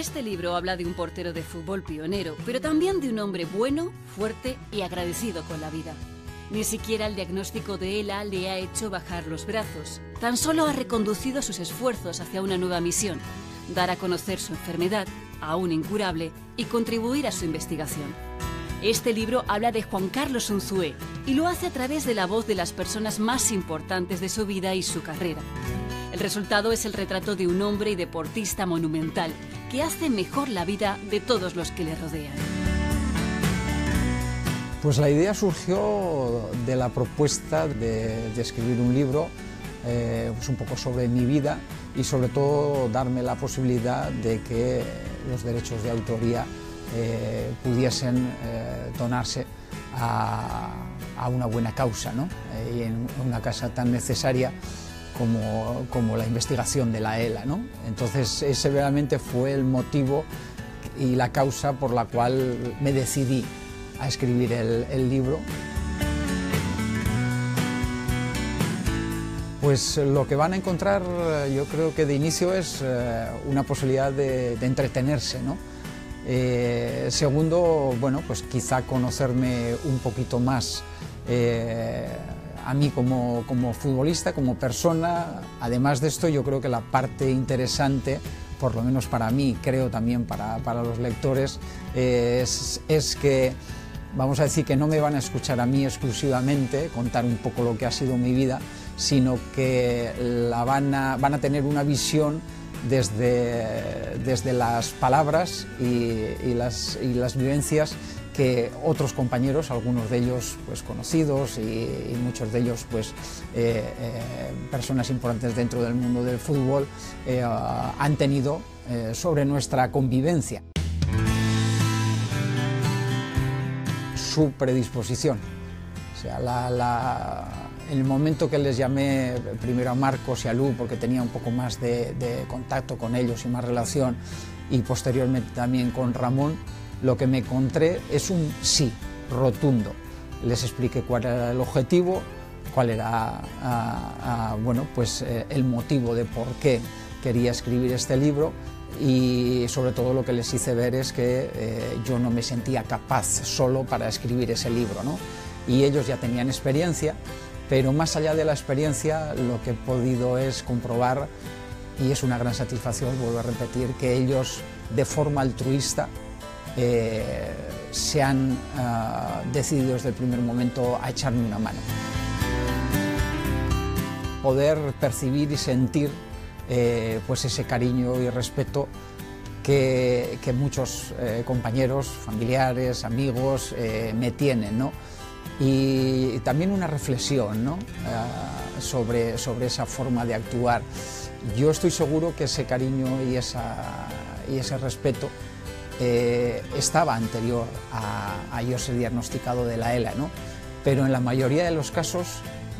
Este libro habla de un portero de fútbol pionero, pero también de un hombre bueno, fuerte y agradecido con la vida. Ni siquiera el diagnóstico de ELA le ha hecho bajar los brazos. Tan solo ha reconducido sus esfuerzos hacia una nueva misión, dar a conocer su enfermedad, aún incurable, y contribuir a su investigación. Este libro habla de Juan Carlos Unzué y lo hace a través de la voz de las personas más importantes de su vida y su carrera. El resultado es el retrato de un hombre y deportista monumental que hace mejor la vida de todos los que le rodean. Pues la idea surgió de la propuesta de, escribir un libro eh, pues un poco sobre mi vida y sobre todo darme la posibilidad de que los derechos de autoría eh, pudiesen eh, donarse a, una buena causa ¿no? y en una casa tan necesaria como, la investigación de la ELA. ¿no? Entonces ese realmente fue el motivo y la causa por la cual me decidí a escribir el, libro. Pues lo que van a encontrar yo creo que de inicio es eh, una posibilidad de, entretenerse. ¿no? Eh, segundo, bueno, pues quizá conocerme un poquito más eh, a mí como, futbolista, como persona. Además de esto, yo creo que la parte interesante, por lo menos para mí, creo también para, los lectores, es, que vamos a decir que no me van a escuchar a mí exclusivamente, contar un poco lo que ha sido mi vida, sino que la van, a, van a tener una visión desde, desde las palabras y, las, y las vivencias que otros compañeros, algunos de ellos pues, conocidos y, muchos de ellos pues, eh, eh, personas importantes dentro del mundo del fútbol, eh, han tenido sobre nuestra convivencia. Su predisposición. O sea, en el momento que les llamé primero a Marcos y a Lu, porque tenía un poco más de contacto con ellos y más relación, y posteriormente también con Ramón, lo que me encontré es un sí rotundo. Les expliqué cuál era el objetivo, cuál era bueno, pues, eh, el motivo de por qué quería escribir este libro y sobre todo lo que les hice ver es que eh, yo no me sentía capaz solo para escribir ese libro. ¿no? Y ellos ya tenían experiencia, pero más allá de la experiencia lo que he podido es comprobar, y es una gran satisfacción, vuelvo a repetir, que ellos de forma altruista eh, se han ah, decidido desde el primer momento a echarme una mano. Poder percibir y sentir eh, pues ese cariño y respeto que, muchos eh, compañeros, familiares, amigos me tienen. ¿no? Y, también una reflexión ¿no? Ah, sobre, sobre esa forma de actuar. Yo estoy seguro que ese cariño y, esa, y ese respeto eh, estaba anterior a, yo ser diagnosticado de la ELA, ¿no? pero en la mayoría de los casos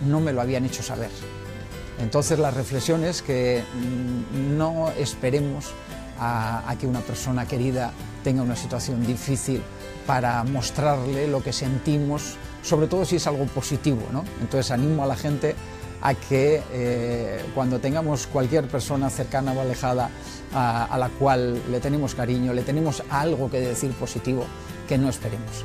no me lo habían hecho saber. Entonces la reflexión es que mm, no esperemos a, que una persona querida tenga una situación difícil para mostrarle lo que sentimos, sobre todo si es algo positivo. ¿no? Entonces animo a la gente a que eh, cuando tengamos cualquier persona cercana o alejada a, la cual le tenemos cariño, le tenemos algo que decir positivo, que no esperemos.